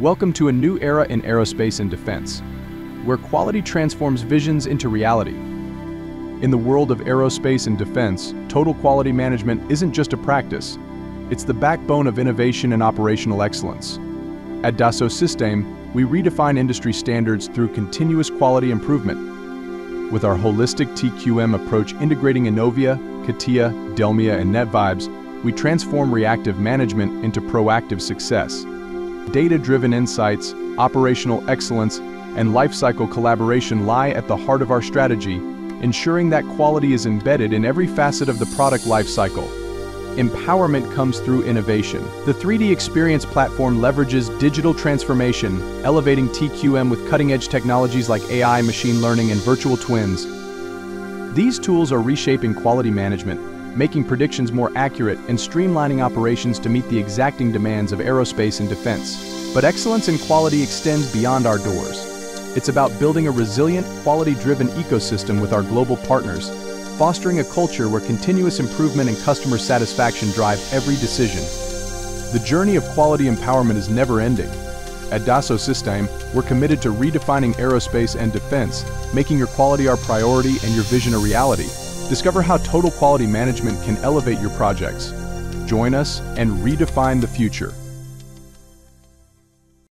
Welcome to a new era in aerospace and defense, where quality transforms visions into reality. In the world of aerospace and defense, total quality management isn't just a practice, it's the backbone of innovation and operational excellence. At Dassault Systèmes, we redefine industry standards through continuous quality improvement. With our holistic TQM approach integrating ENOVIA, CATIA, Delmia, and NetVibes, we transform reactive management into proactive success. Data-driven insights, operational excellence, and lifecycle collaboration lie at the heart of our strategy, ensuring that quality is embedded in every facet of the product lifecycle. Empowerment comes through innovation. The 3D Experience platform leverages digital transformation, elevating TQM with cutting-edge technologies like AI, machine learning, and virtual twins. These tools are reshaping quality management, making predictions more accurate and streamlining operations to meet the exacting demands of aerospace and defense. But excellence in quality extends beyond our doors. It's about building a resilient, quality-driven ecosystem with our global partners, fostering a culture where continuous improvement and customer satisfaction drive every decision. The journey of quality empowerment is never ending. At Dassault Systèmes, we're committed to redefining aerospace and defense, making your quality our priority and your vision a reality. Discover how total quality management can elevate your projects. Join us and redefine the future.